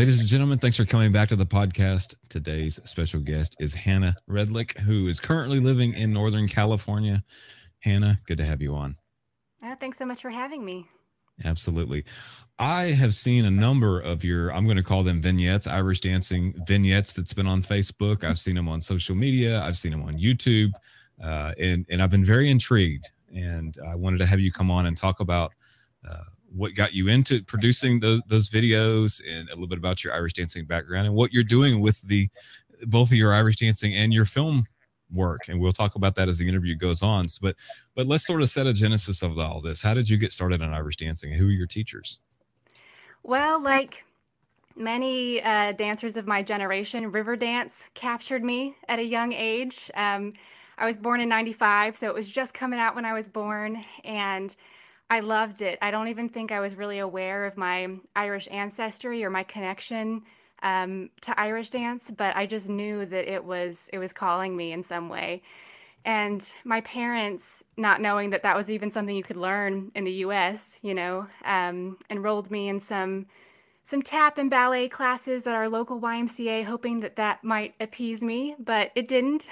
Ladies and gentlemen, thanks for coming back to the podcast. Today's special guest is Hannah Redlich, who is currently living in Northern California. Hannah, good to have you on. Oh, thanks so much for having me. Absolutely. I have seen a number of your, I'm going to call them vignettes, Irish dancing vignettes that's been on Facebook. I've seen them on social media. I've seen them on YouTube. Uh, and, and I've been very intrigued. And I wanted to have you come on and talk about uh, what got you into producing those, those videos and a little bit about your Irish dancing background and what you're doing with the both of your Irish dancing and your film work. And we'll talk about that as the interview goes on. But but let's sort of set a genesis of all this. How did you get started in Irish dancing? Who are your teachers? Well, like many uh, dancers of my generation, Riverdance captured me at a young age. Um, I was born in 95, so it was just coming out when I was born. And I loved it. I don't even think I was really aware of my Irish ancestry or my connection um, to Irish dance, but I just knew that it was it was calling me in some way. And my parents, not knowing that that was even something you could learn in the U.S., you know, um, enrolled me in some some tap and ballet classes at our local YMCA, hoping that that might appease me, but it didn't.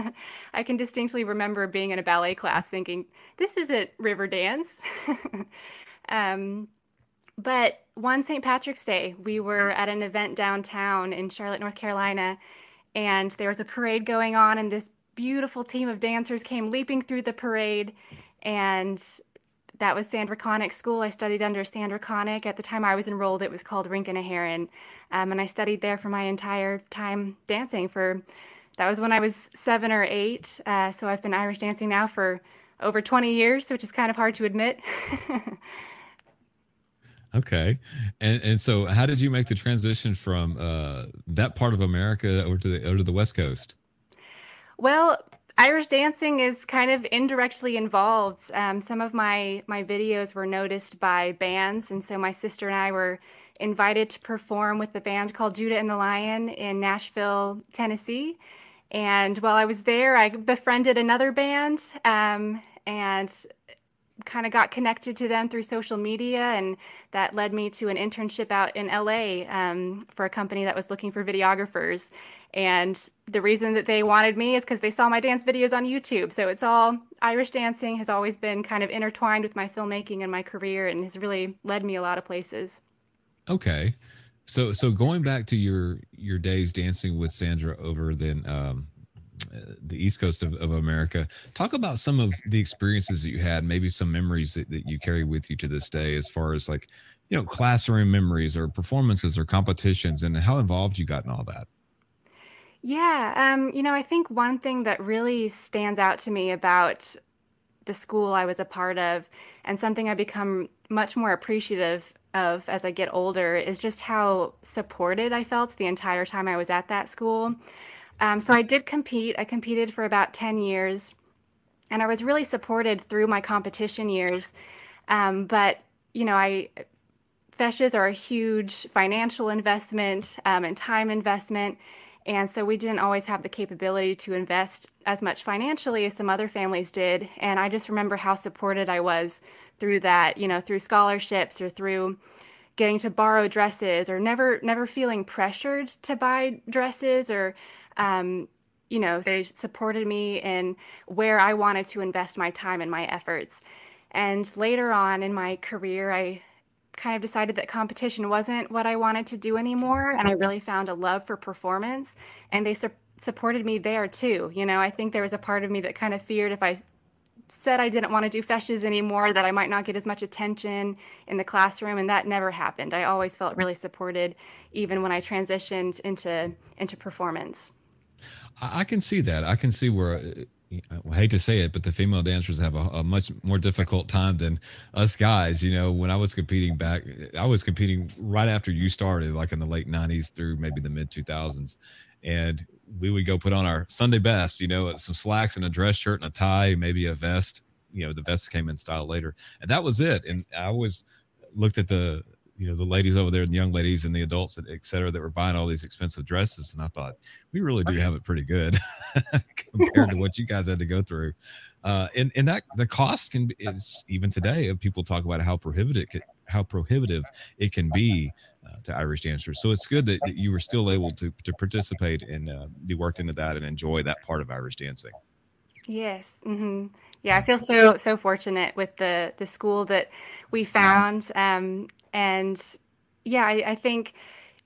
I can distinctly remember being in a ballet class thinking, this isn't Riverdance. um, but one St. Patrick's Day, we were at an event downtown in Charlotte, North Carolina, and there was a parade going on, and this beautiful team of dancers came leaping through the parade. And that was Sandra Connick School. I studied under Sandra Connick. At the time I was enrolled, it was called Rincon a Heron. Um, and I studied there for my entire time dancing for, that was when I was seven or eight. Uh, so I've been Irish dancing now for over 20 years, which is kind of hard to admit. okay. And, and so how did you make the transition from uh, that part of America over to the, over to the West Coast? Well, Irish dancing is kind of indirectly involved. Um, some of my my videos were noticed by bands, and so my sister and I were invited to perform with a band called Judah and the Lion in Nashville, Tennessee. And while I was there, I befriended another band um, and kind of got connected to them through social media. And that led me to an internship out in LA um, for a company that was looking for videographers. And the reason that they wanted me is because they saw my dance videos on YouTube. So it's all Irish dancing has always been kind of intertwined with my filmmaking and my career and has really led me a lot of places. Okay. So so going back to your your days dancing with Sandra over then um the east coast of, of america talk about some of the experiences that you had maybe some memories that, that you carry with you to this day as far as like you know classroom memories or performances or competitions and how involved you got in all that yeah, um, you know, I think one thing that really stands out to me about the school I was a part of, and something I become much more appreciative of as I get older, is just how supported I felt the entire time I was at that school. Um, so I did compete. I competed for about 10 years, and I was really supported through my competition years. Um, but, you know, I Feises are a huge financial investment um, and time investment. And so we didn't always have the capability to invest as much financially as some other families did. And I just remember how supported I was through that, you know, through scholarships or through getting to borrow dresses or never never feeling pressured to buy dresses or um, you know, they supported me in where I wanted to invest my time and my efforts. And later on in my career, I kind of decided that competition wasn't what I wanted to do anymore. And I really found a love for performance. And they su- supported me there too. You know, I think there was a part of me that kind of feared if I said I didn't want to do feises anymore, that I might not get as much attention in the classroom. And that never happened. I always felt really supported, even when I transitioned into into performance. I can see that. I can see where uh, I hate to say it, but the female dancers have a, a, much more difficult time than us guys. You know, when I was competing back, I was competing right after you started, like in the late 90s through maybe the mid 2000s. And we would go put on our Sunday best, you know, some slacks and a dress shirt and a tie, maybe a vest. You know, the vest came in style later. And that was it. And I always looked at the, you know the ladies over there and the young ladies and the adults et cetera that were buying all these expensive dresses and i thought we really do have it pretty good compared to what you guys had to go through uh, and and that the cost can be is even today people talk about how prohibitive it how prohibitive it can be uh, to Irish dancers. So it's good that, that, you were still able to to participate and uh, be worked into that and enjoy that part of Irish dancing. Yes. Mm-hmm. Yeah, I feel so so fortunate with the the school that we found, um, and yeah, I, I think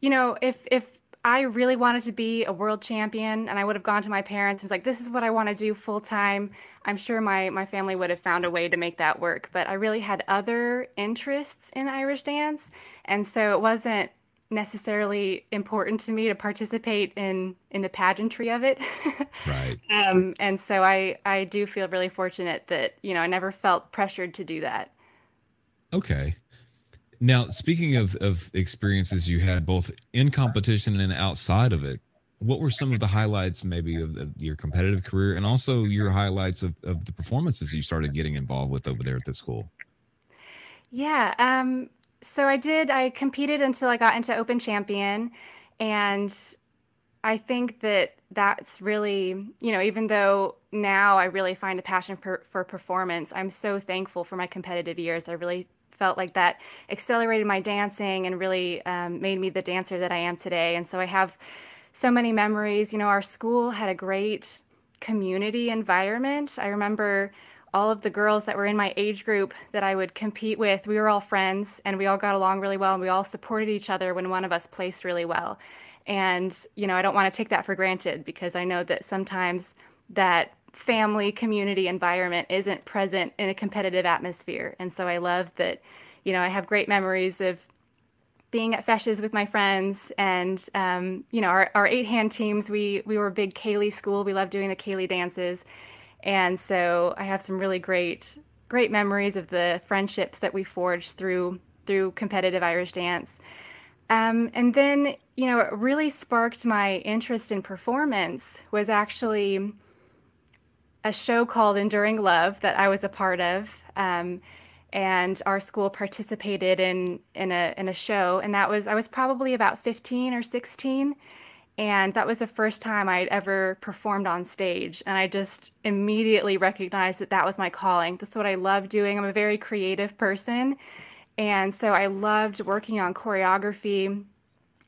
you know if if I really wanted to be a world champion and I would have gone to my parents and was like, this is what I want to do full time. I'm sure my, my family would have found a way to make that work. But I really had other interests in Irish dance. And so it wasn't necessarily important to me to participate in in the pageantry of it. right. Um, and so I I do feel really fortunate that, you know, I never felt pressured to do that. Okay. Now, speaking of, of experiences you had both in competition and outside of it, what were some of the highlights maybe of, of your competitive career and also your highlights of, of the performances you started getting involved with over there at the school? Yeah. Um, so I did, I competed until I got into Open Champion. And I think that that's really, you know, even though now I really find a passion for, for performance, I'm so thankful for my competitive years. I really felt like that accelerated my dancing and really um, made me the dancer that I am today. And so I have so many memories. You know, our school had a great community environment. I remember all of the girls that were in my age group that I would compete with, we were all friends and we all got along really well and we all supported each other when one of us placed really well. And, you know, I don't want to take that for granted because I know that sometimes that family community environment isn't present in a competitive atmosphere. And so I love that, you know, I have great memories of being at Feis's with my friends and um, you know our, our eight hand teams we we were a big céilí school. We loved doing the céilí dances. And so I have some really great great memories of the friendships that we forged through through competitive Irish dance. Um, and then you know really sparked my interest in performance was actually a show called Enduring Love that I was a part of. Um, and our school participated in in a in a show and that was I was probably about 15 or 16 and that was the first time I'd ever performed on stage and I just immediately recognized that that was my calling. That's what I love doing. I'm a very creative person and so I loved working on choreography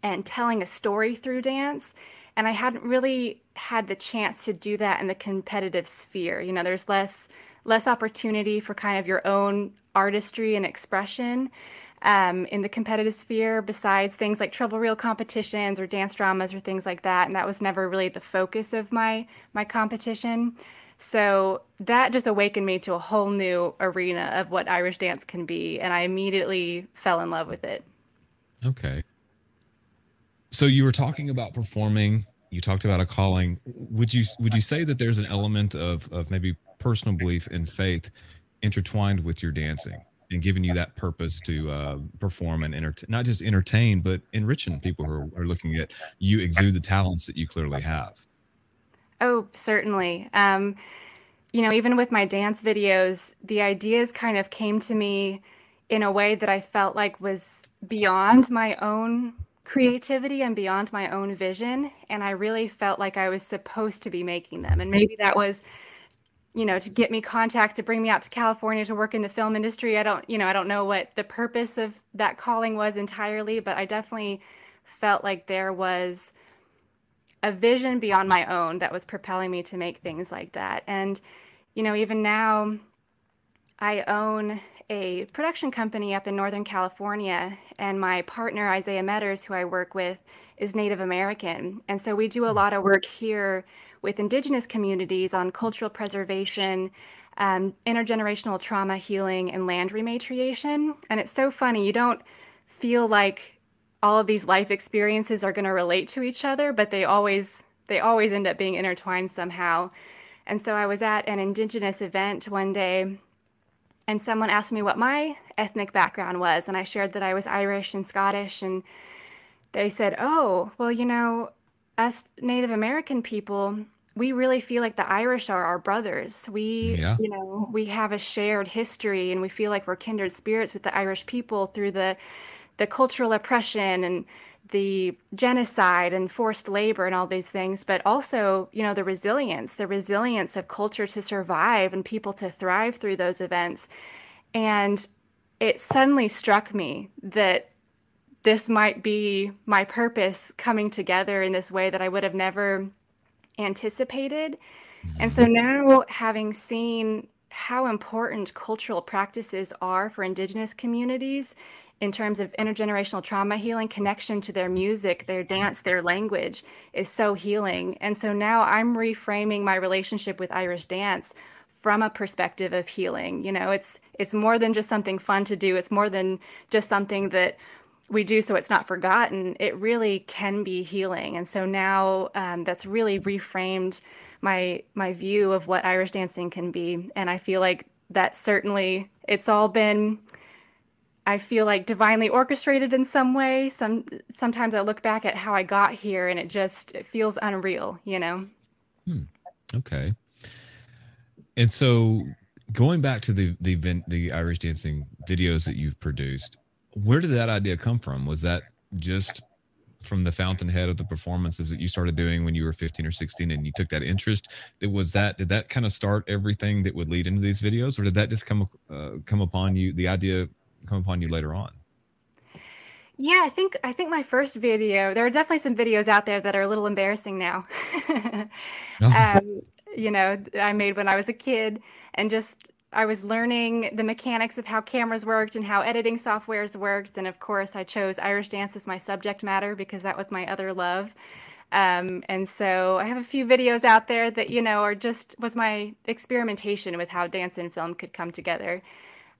and telling a story through dance and I hadn't really had the chance to do that in the competitive sphere. You know, there's less less opportunity for kind of your own artistry and expression um, in the competitive sphere besides things like treble reel competitions or dance dramas or things like that and that was never really the focus of my my competition so that just awakened me to a whole new arena of what irish dance can be and i immediately fell in love with it okay so you were talking about performing. You talked about a calling. Would you would you say that there's an element of of maybe personal belief and faith intertwined with your dancing and giving you that purpose to uh, perform and entertain, not just entertain, but enriching people who are, are looking at you exude the talents that you clearly have? Oh, certainly. Um, you know, even with my dance videos, the ideas kind of came to me in a way that I felt like was beyond my own creativity and beyond my own vision and i really felt like i was supposed to be making them. And maybe that was you know to get me contacts to bring me out to california to work in the film industry. I don't you know i don't know what the purpose of that calling was entirely but i definitely felt like there was a vision beyond my own that was propelling me to make things like that. And you know even now i own a production company up in Northern California, and my partner, Isaiah Metters, who I work with, is Native American. And so we do a lot of work here with Indigenous communities on cultural preservation, um, intergenerational trauma healing, and land rematriation. And it's so funny, you don't feel like all of these life experiences are going to relate to each other, but they always they always end up being intertwined somehow. And so I was at an indigenous event one day and someone asked me what my ethnic background was and i shared that i was irish and scottish and they said oh well you know us native american people we really feel like the irish are our brothers we yeah. you know we have a shared history and we feel like we're kindred spirits with the irish people through the the cultural oppression and the genocide and forced labor and all these things, but also, you know, the resilience, the resilience of culture to survive and people to thrive through those events. And it suddenly struck me that this might be my purpose coming together in this way that I would have never anticipated. And so now, having seen how important cultural practices are for Indigenous communities in terms of intergenerational trauma healing, connection to their music, their dance, their language is so healing. And so now I'm reframing my relationship with Irish dance from a perspective of healing. You know, it's it's more than just something fun to do. It's more than just something that we do so it's not forgotten. It really can be healing. And so now um, that's really reframed my my view of what Irish dancing can be. And I feel like that certainly it's all been I feel like divinely orchestrated in some way. Some sometimes I look back at how I got here and it just it feels unreal, you know. Hmm. Okay. And so going back to the the event, the Irish dancing videos that you've produced, where did that idea come from? Was that just from the fountainhead of the performances that you started doing when you were 15 or 16 and you took that interest it was that did that kind of start everything that would lead into these videos or did that just come uh, come upon you the idea come upon you later on? Yeah, I think I think my first video. There are definitely some videos out there that are a little embarrassing now. oh. um, you know, I made when I was a kid, and just I was learning the mechanics of how cameras worked and how editing softwares worked, and of course, I chose Irish dance as my subject matter because that was my other love. Um, and so I have a few videos out there that you know are just was my experimentation with how dance and film could come together.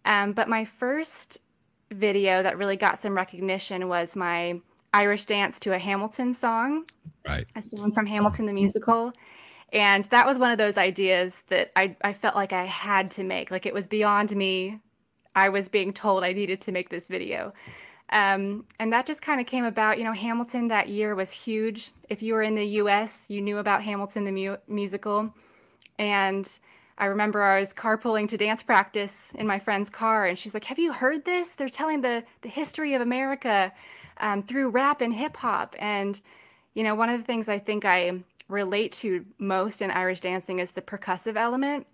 Um, but my first video that really got some recognition was my Irish dance to a Hamilton song. Right. A song from Hamilton the musical. And that was one of those ideas that I, I felt like I had to make. Like it was beyond me. I was being told I needed to make this video. Um, and that just kind of came about. You know, Hamilton that year was huge. If you were in the US, you knew about Hamilton the mu- musical. And I remember I was carpooling to dance practice in my friend's car, and she's like, "Have you heard this? They're telling the the history of America um, through rap and hip hop." And you know, one of the things I think I relate to most in Irish dancing is the percussive element.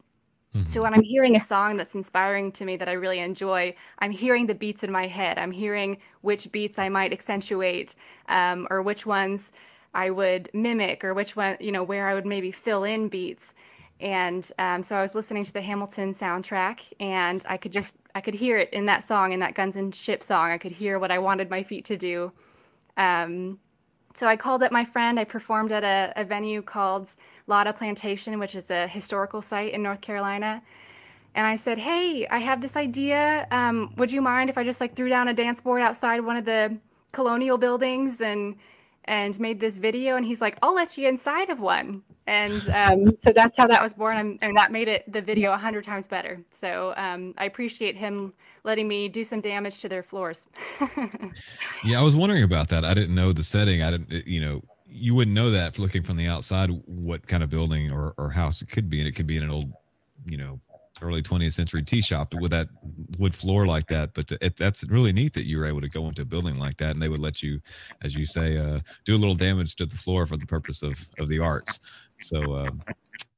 Mm-hmm. So when I'm hearing a song that's inspiring to me that I really enjoy, I'm hearing the beats in my head. I'm hearing which beats I might accentuate, um, or which ones I would mimic, or which one, you know, where I would maybe fill in beats and um, so I was listening to the Hamilton soundtrack, and I could just I could hear it in that song, in that Guns and Ship song. I could hear what I wanted my feet to do. Um, so I called up my friend. I performed at a, a venue called Latta Plantation, which is a historical site in North Carolina. And I said, "Hey, I have this idea. Um, would you mind if I just like threw down a dance board outside one of the colonial buildings and and made this video and he's like i'll let you inside of one. And um, so that's how that was born and, that made it the video a hundred times better. So um, i appreciate him letting me do some damage to their floors. Yeah i was wondering about that. I didn't know the setting. I didn't you know you wouldn't know that looking from the outside what kind of building or, or house it could be and it could be in an old you know early 20th century tea shop with that wood floor like that. But it, that's really neat that you were able to go into a building like that, and they would let you, as you say, uh, do a little damage to the floor for the purpose of of the arts. So uh,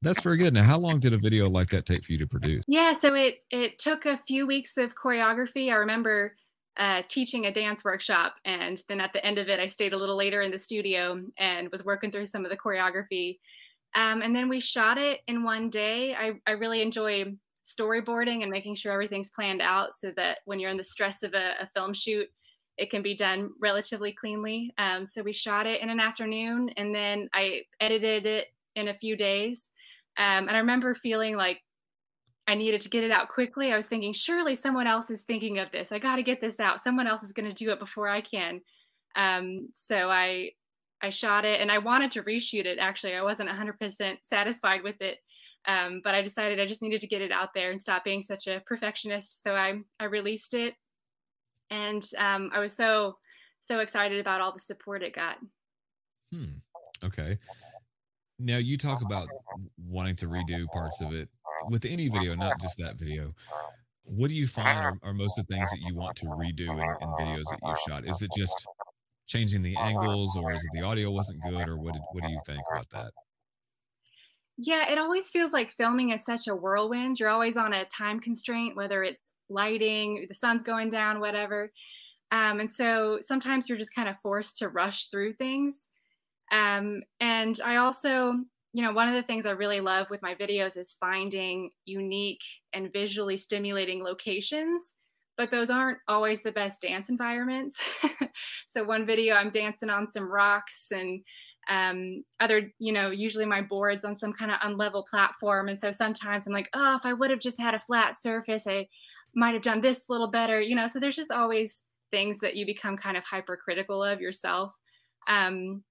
that's very good. Now, how long did a video like that take for you to produce? Yeah, so it it took a few weeks of choreography. I remember uh, teaching a dance workshop, and then at the end of it, I stayed a little later in the studio and was working through some of the choreography. Um, and then we shot it in one day. I, I really enjoy storyboarding and making sure everything's planned out so that when you're in the stress of a, a film shoot, it can be done relatively cleanly. Um, so we shot it in an afternoon and then I edited it in a few days. Um, and I remember feeling like I needed to get it out quickly. I was thinking, surely someone else is thinking of this. I got to get this out. Someone else is going to do it before I can. Um, so I I shot it and I wanted to reshoot it. Actually, I wasn't 100% satisfied with it. Um, but I decided I just needed to get it out there and stop being such a perfectionist. So I I released it, and um, I was so so excited about all the support it got. Hmm. Okay. Now you talk about wanting to redo parts of it with any video, not just that video. What do you find are, are most of the things that you want to redo in, in videos that you've shot? Is it just changing the angles, or is it the audio wasn't good, or what? Did, what do you think about that? Yeah, it always feels like filming is such a whirlwind. You're always on a time constraint, whether it's lighting, the sun's going down, whatever. Um, and so sometimes you're just kind of forced to rush through things. Um, and I also, you know, one of the things I really love with my videos is finding unique and visually stimulating locations, but those aren't always the best dance environments. so one video I'm dancing on some rocks and um, other, you know, usually my board's on some kind of unlevel platform. And so sometimes I'm like, oh, if I would have just had a flat surface, I might have done this a little better, you know. So there's just always things that you become kind of hypercritical of yourself. Um,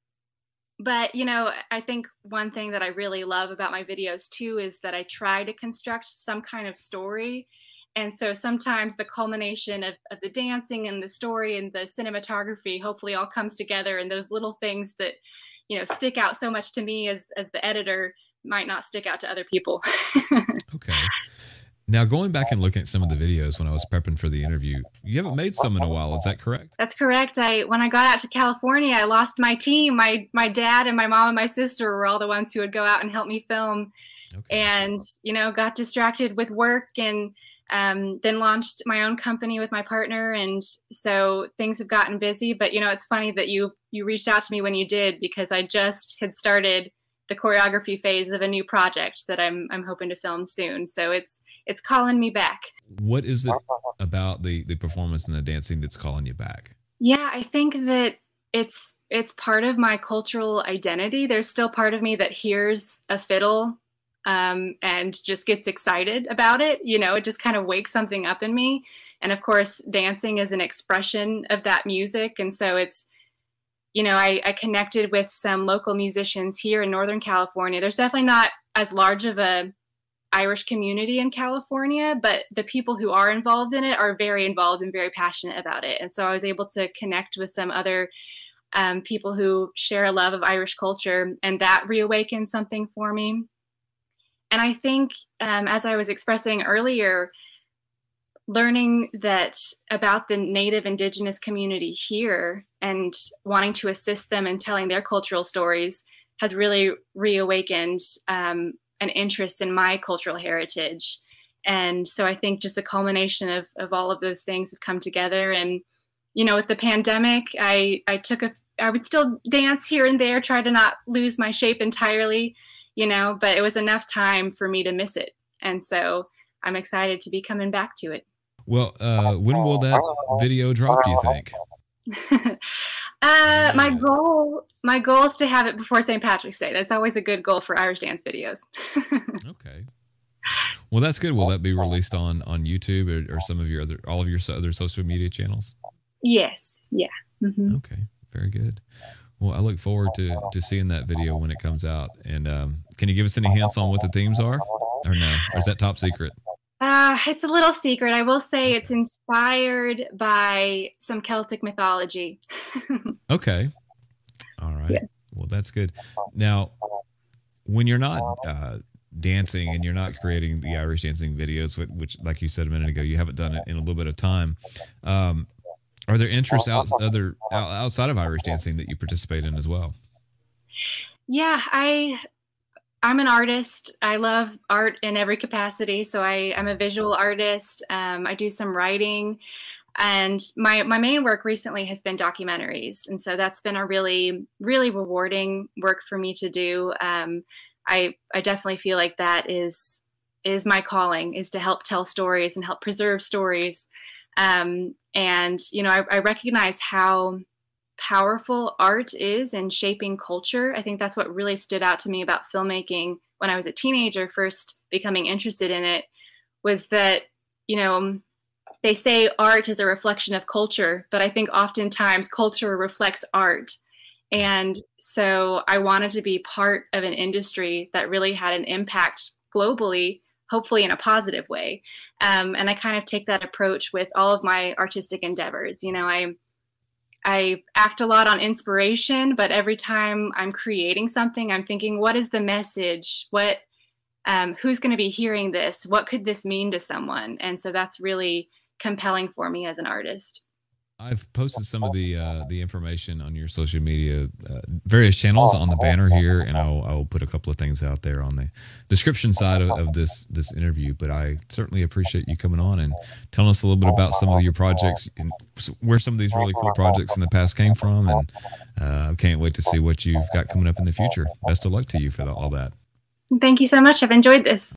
but you know i think one thing that i really love about my videos too is that i try to construct some kind of story and so sometimes the culmination of, of the dancing and the story and the cinematography hopefully all comes together and those little things that you know stick out so much to me as as the editor might not stick out to other people. Okay. Now going back and looking at some of the videos when i was prepping for the interview you haven't made some in a while is that correct? That's correct. I when i got out to california i lost my team. My my dad and my mom and my sister were all the ones who would go out and help me film. Okay. and you know got distracted with work and um, then launched my own company with my partner. And so things have gotten busy but you know it's funny that you you reached out to me when you did because i just had started the choreography phase of a new project that i'm i'm hoping to film soon. So it's it's calling me back. What is it about the the performance and the dancing that's calling you back? Yeah i think that it's it's part of my cultural identity. There's still part of me that hears a fiddle um, and just gets excited about it. You know, it just kind of wakes something up in me. And of course, dancing is an expression of that music. And so it's, you know, I, I connected with some local musicians here in Northern California. There's definitely not as large of a Irish community in California, but the people who are involved in it are very involved and very passionate about it. And so I was able to connect with some other um, people who share a love of Irish culture, and that reawakened something for me. And I think, um, as I was expressing earlier, learning that about the native indigenous community here and wanting to assist them in telling their cultural stories has really reawakened um, an interest in my cultural heritage. And so I think just a culmination of, of all of those things have come together. And, you know, with the pandemic, I, I took a, I would still dance here and there, try to not lose my shape entirely you know, but it was enough time for me to miss it. And so I'm excited to be coming back to it. Well, uh, when will that video drop, do you think? uh, my goal, my goal is to have it before St. Patrick's Day. That's always a good goal for Irish dance videos. okay. Well, that's good. Will that be released on on YouTube or, or, some of your other all of your other social media channels? Yes. Yeah. Mm-hmm. Okay. Very good. Well, I look forward to to seeing that video when it comes out. And um, can you give us any hints on what the themes are, or no? Or is that top secret? Uh, it's a little secret. I will say it's inspired by some Celtic mythology. okay. All right. Yeah. Well, that's good. Now, when you're not uh, dancing and you're not creating the Irish dancing videos, which, which, like you said a minute ago, you haven't done it in a little bit of time. Um, are there interests out, other outside of Irish dancing that you participate in as well? Yeah, I I'm an artist. I love art in every capacity. So I, I'm a visual artist. Um, I do some writing, and my my main work recently has been documentaries, and so that's been a really really rewarding work for me to do. Um, I I definitely feel like that is is my calling is to help tell stories and help preserve stories um, and, you know, I, I recognize how powerful art is in shaping culture. I think that's what really stood out to me about filmmaking when I was a teenager, first becoming interested in it, was that, you know, they say art is a reflection of culture, but I think oftentimes culture reflects art. And so I wanted to be part of an industry that really had an impact globally hopefully in a positive way. Um, and I kind of take that approach with all of my artistic endeavors. You know, I I act a lot on inspiration, but every time I'm creating something, I'm thinking, what is the message? What um, who's going to be hearing this? What could this mean to someone? And so that's really compelling for me as an artist. I've posted some of the uh, the information on your social media, uh, various channels on the banner here, and I'll I'll put a couple of things out there on the description side of, of this this interview. But I certainly appreciate you coming on and telling us a little bit about some of your projects and where some of these really cool projects in the past came from. And uh, I can't wait to see what you've got coming up in the future. Best of luck to you for the, all that. Thank you so much. I've enjoyed this.